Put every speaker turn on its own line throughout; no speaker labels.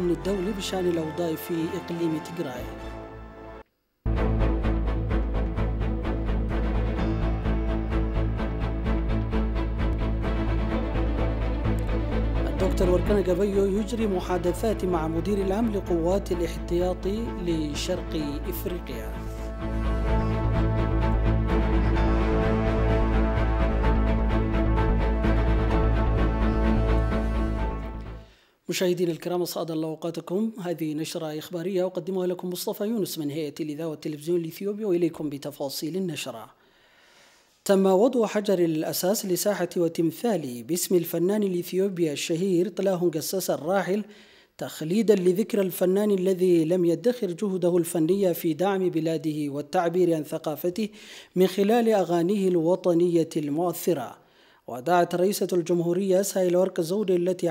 الأمن الدولي بشأن الأوضاع في إقليم تيغراي الدكتور وركان جابيو يجري محادثات مع مدير العام لقوات الاحتياط لشرق إفريقيا. مشاهدينا الكرام أسعد الله أوقاتكم هذه نشرة إخبارية أقدمها لكم مصطفى يونس من هيئة الإذاعة والتلفزيون الإثيوبي وإليكم بتفاصيل النشرة. تم وضع حجر الأساس لساحة وتمثال باسم الفنان الإثيوبي الشهير طلاه قساس الراحل تخليدا لذكرى الفنان الذي لم يدخر جهده الفنية في دعم بلاده والتعبير عن ثقافته من خلال أغانيه الوطنية المؤثرة. ودعت رئيسة الجمهورية سايل ورك زودي التي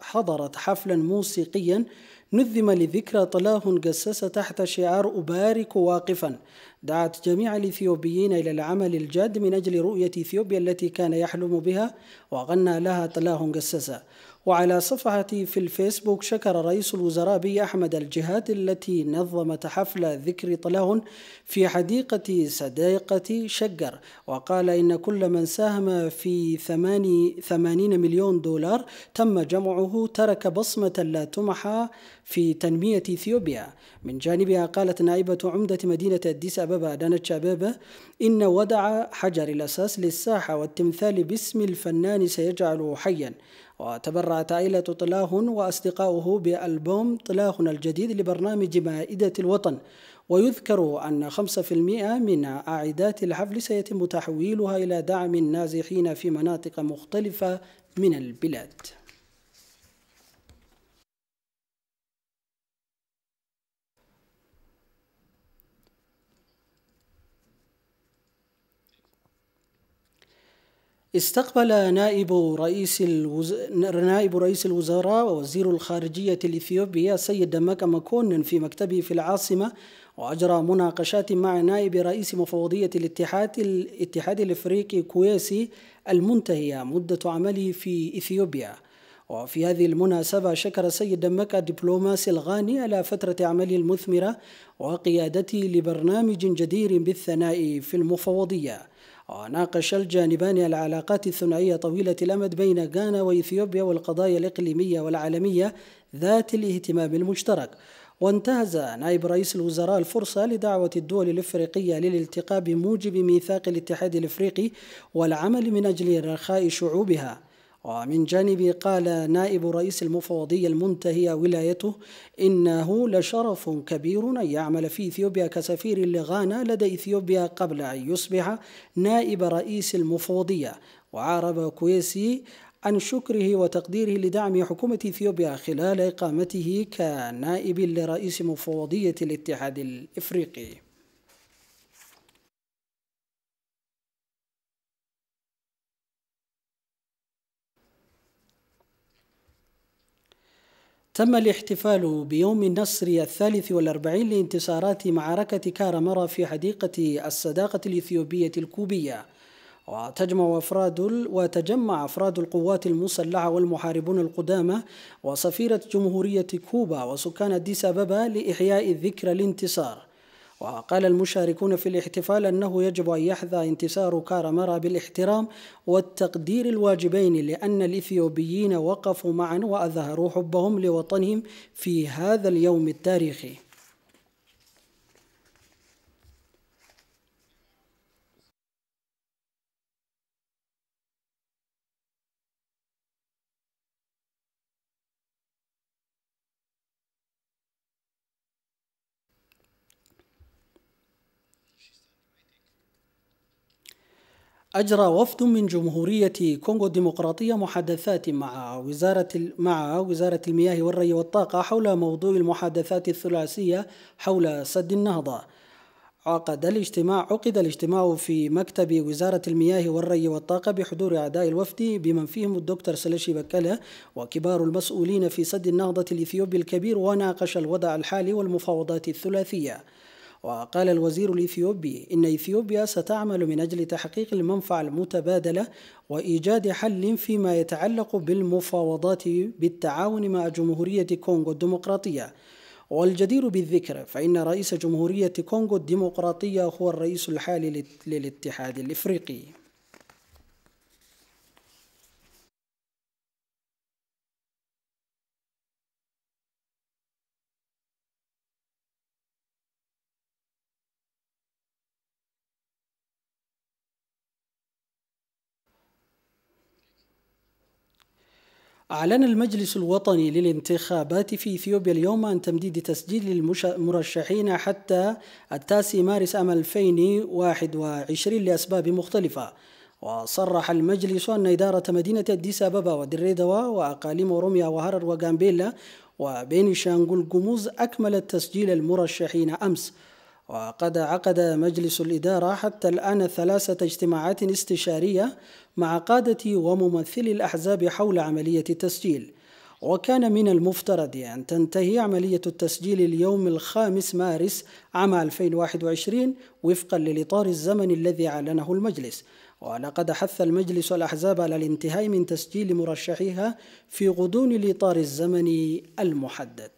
حضرت حفلا موسيقيا نظم لذكرى طلاه قسس تحت شعار أبارك واقفا. دعت جميع الإثيوبيين إلى العمل الجاد من أجل رؤية إثيوبيا التي كان يحلم بها وغنى لها طلاه قسسا وعلى صفحته في الفيسبوك شكر رئيس الوزراء أبي أحمد الجهات التي نظمت حفل ذكر طلاه في حديقة صديقة شقر وقال إن كل من ساهم في ثماني ثمانين مليون دولار تم جمعه ترك بصمة لا تمحى في تنمية إثيوبيا. من جانبها قالت نائبة عمدة مدينة أديس أبابا دانت شابابا إن وضع حجر الأساس للساحة والتمثال باسم الفنان سيجعله حيا. وتبرعت عائلة طلاه وأصدقاؤه بألبوم طلاهنا الجديد لبرنامج مائدة الوطن. ويذكر أن 5% من أعداد الحفل سيتم تحويلها إلى دعم النازحين في مناطق مختلفة من البلاد. استقبل نائب رئيس الوز... نائب رئيس الوزراء ووزير الخارجية الإثيوبية السيد مكا مكون في مكتبه في العاصمة وأجرى مناقشات مع نائب رئيس مفوضية الاتحاد الاتحاد الإفريقي كويسي المنتهية مدة عمله في إثيوبيا. وفي هذه المناسبة شكر السيد مكا الدبلوماسي الغاني على فترة عمله المثمرة وقيادته لبرنامج جدير بالثناء في المفوضية. وناقش الجانبان العلاقات الثنائية طويلة الأمد بين غانا وإثيوبيا والقضايا الإقليمية والعالمية ذات الاهتمام المشترك. وانتهز نائب رئيس الوزراء الفرصة لدعوة الدول الإفريقية للالتقاء بموجب ميثاق الاتحاد الإفريقي والعمل من أجل رخاء شعوبها. ومن جانبه قال نائب رئيس المفوضية المنتهية ولايته إنه لشرف كبير أن يعمل في إثيوبيا كسفير لغانا لدى إثيوبيا قبل أن يصبح نائب رئيس المفوضية وعارب كويسي عن شكره وتقديره لدعم حكومة إثيوبيا خلال إقامته كنائب لرئيس مفوضية الاتحاد الإفريقي. تم الاحتفال بيوم النصر الثالث والأربعين لانتصارات معركة كارمرا في حديقة الصداقة الإثيوبية الكوبية. وتجمع أفراد وتجمع أفراد القوات المسلحة والمحاربون القدامى وسفيرة جمهورية كوبا وسكان أديس أبابا لإحياء ذكرى الانتصار وقال المشاركون في الاحتفال أنه يجب أن يحظى انتصار كارمرا بالاحترام والتقدير الواجبين لأن الإثيوبيين وقفوا معا وأظهروا حبهم لوطنهم في هذا اليوم التاريخي. أجرى وفد من جمهورية كونغو الديمقراطية محادثات مع وزارة مع وزارة المياه والري والطاقة حول موضوع المحادثات الثلاثية حول سد النهضة. عقد الاجتماع عقد الاجتماع في مكتب وزارة المياه والري والطاقة بحضور أعضاء الوفد بمن فيهم الدكتور سلشي بكالة وكبار المسؤولين في سد النهضة الإثيوبي الكبير وناقش الوضع الحالي والمفاوضات الثلاثية. وقال الوزير الإثيوبي إن إثيوبيا ستعمل من أجل تحقيق المنفعة المتبادلة وإيجاد حل فيما يتعلق بالمفاوضات بالتعاون مع جمهورية كونغو الديمقراطية. والجدير بالذكر فإن رئيس جمهورية كونغو الديمقراطية هو الرئيس الحالي للاتحاد الإفريقي. أعلن المجلس الوطني للانتخابات في إثيوبيا اليوم عن تمديد تسجيل المرشحين حتى التاسع مارس عام 2021 لأسباب مختلفة. وصرح المجلس أن إدارة مدينة أديس أبابا ودريدوا وأقاليم أوروميا وهرر وغامبيلا وبين شانغول جموز أكملت تسجيل المرشحين أمس. وقد عقد مجلس الإدارة حتى الآن ثلاثة اجتماعات استشارية مع قادة وممثلي الأحزاب حول عملية التسجيل. وكان من المفترض أن تنتهي عملية التسجيل اليوم الخامس مارس عام 2021 وفقا للإطار الزمني الذي أعلنه المجلس. ولقد حث المجلس الأحزاب على الانتهاء من تسجيل مرشحيها في غضون الإطار الزمني المحدد.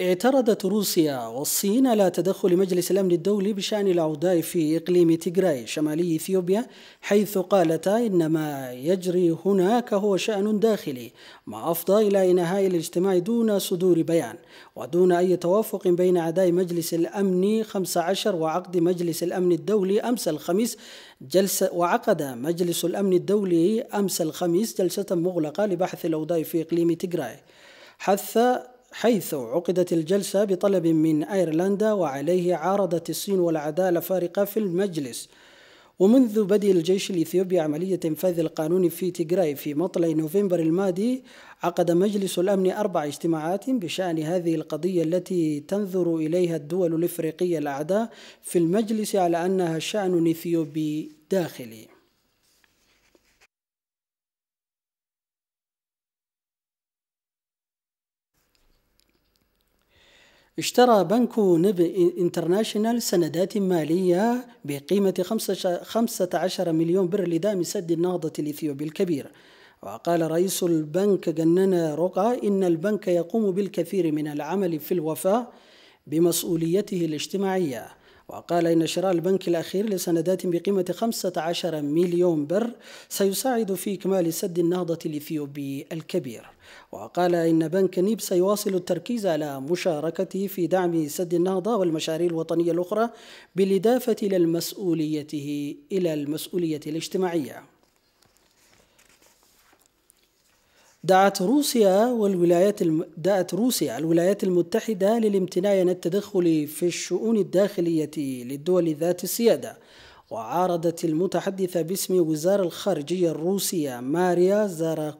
اعترضت روسيا والصين على تدخل مجلس الأمن الدولي بشأن الأوضاع في إقليم تيغراي شمالي إثيوبيا حيث قالتا إن ما يجري هناك هو شأن داخلي ما أفضى إلى إنهاء الاجتماع دون صدور بيان ودون أي توافق بين أعضاء مجلس الأمن 15 وعقد مجلس الأمن الدولي أمس الخميس جلسة وعقد مجلس الأمن الدولي أمس الخميس جلسة مغلقة لبحث الأوضاع في إقليم تيغراي. حث حيث عقدت الجلسة بطلب من أيرلندا وعليه عارضت الصين والعدالة فارقة في المجلس. ومنذ بدء الجيش الإثيوبي عملية إنفاذ القانون في تيغراي في مطلع نوفمبر الماضي عقد مجلس الأمن أربع اجتماعات بشأن هذه القضية التي تنظر إليها الدول الإفريقية الأعداء في المجلس على أنها شأن إثيوبي داخلي. اشترى بنك نب انترناشونال سندات مالية بقيمة 15 مليون بر لدعم سد النهضة الإثيوبي الكبير. وقال رئيس البنك جننا روكا إن البنك يقوم بالكثير من العمل في الوفاء بمسؤوليته الاجتماعية. وقال إن شراء البنك الأخير لسندات بقيمة 15 مليون بر سيساعد في إكمال سد النهضة الإثيوبي الكبير. وقال إن بنك نيب سيواصل التركيز على مشاركته في دعم سد النهضة والمشاريع الوطنية الأخرى بالإضافة إلى إلى المسؤولية الاجتماعية. دعت روسيا والولايات الم... دعت روسيا الولايات المتحدة للامتناع عن التدخل في الشؤون الداخلية للدول ذات السيادة. وعارضت المتحدثة باسم وزارة الخارجية الروسية ماريا زارا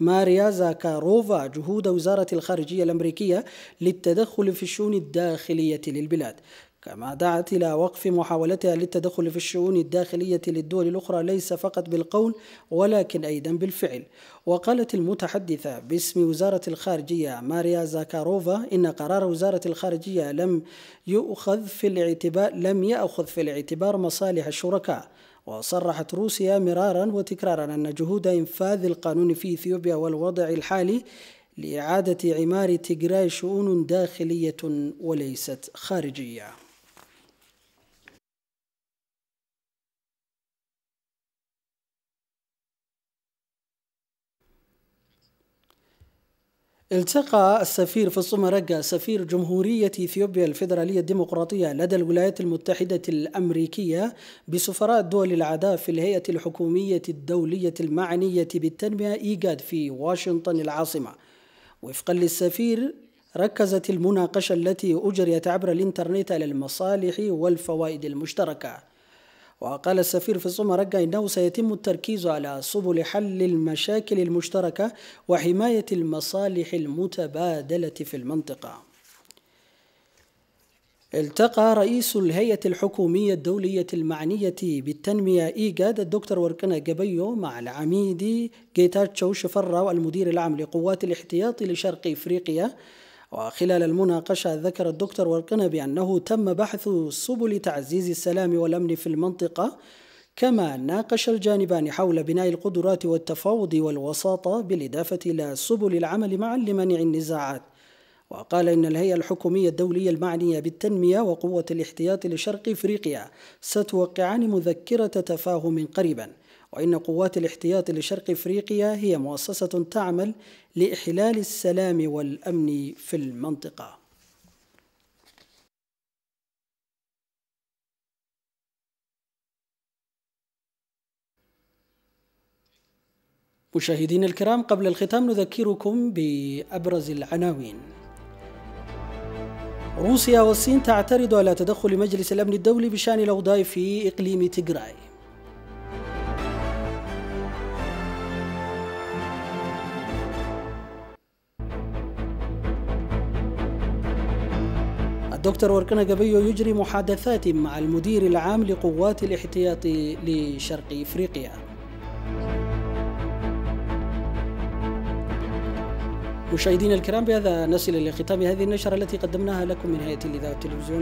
ماريا زاكاروفا جهود وزارة الخارجية الأمريكية للتدخل في الشؤون الداخلية للبلاد. كما دعت إلى وقف محاولتها للتدخل في الشؤون الداخلية للدول الأخرى ليس فقط بالقول ولكن أيضا بالفعل. وقالت المتحدثة باسم وزارة الخارجية ماريا زاكاروفا إن قرار وزارة الخارجية لم يؤخذ في الاعتبار لم يأخذ في الاعتبار مصالح الشركاء. وصرحت روسيا مرارا وتكرارا أن جهود إنفاذ القانون في إثيوبيا والوضع الحالي لإعادة عمار تجراي شؤون داخلية وليست خارجية. التقى السفير في الصمرقة سفير جمهورية إثيوبيا الفيدرالية الديمقراطية لدى الولايات المتحدة الأمريكية بسفراء الدول الأعداء في الهيئة الحكومية الدولية المعنية بالتنمية إيجاد في واشنطن العاصمة. وفقا للسفير ركزت المناقشة التي أجريت عبر الإنترنت على المصالح والفوائد المشتركة. وقال السفير في الصومال إنه سيتم التركيز على سبل حل المشاكل المشتركة وحماية المصالح المتبادلة في المنطقة. التقى رئيس الهيئة الحكومية الدولية المعنية بالتنمية إيجاد الدكتور وركنا جبيو مع العميد جيتاتشو شفرة المدير العام لقوات الاحتياط لشرق إفريقيا وخلال المناقشة ذكر الدكتور وركنا بأنه تم بحث سبل تعزيز السلام والأمن في المنطقة كما ناقش الجانبان حول بناء القدرات والتفاوض والوساطة بالإضافة إلى سبل العمل معا لمنع النزاعات. وقال إن الهيئة الحكومية الدولية المعنية بالتنمية وقوة الاحتياط لشرق إفريقيا ستوقعان مذكرة تفاهم قريبا. وإن قوات الاحتياط لشرق إفريقيا هي مؤسسة تعمل لإحلال السلام والأمن في المنطقة. مشاهدينا الكرام قبل الختام نذكركم بأبرز العناوين. روسيا والصين تعترض على تدخل مجلس الأمن الدولي بشأن الأوضاع في إقليم تيغراي. الدكتور وركنا جبيو يجري محادثات مع المدير العام لقوات الاحتياط لشرق إفريقيا. مشاهدينا الكرام بهذا نصل لختام هذه النشرة التي قدمناها لكم من هيئة الإذاعة والتلفزيون.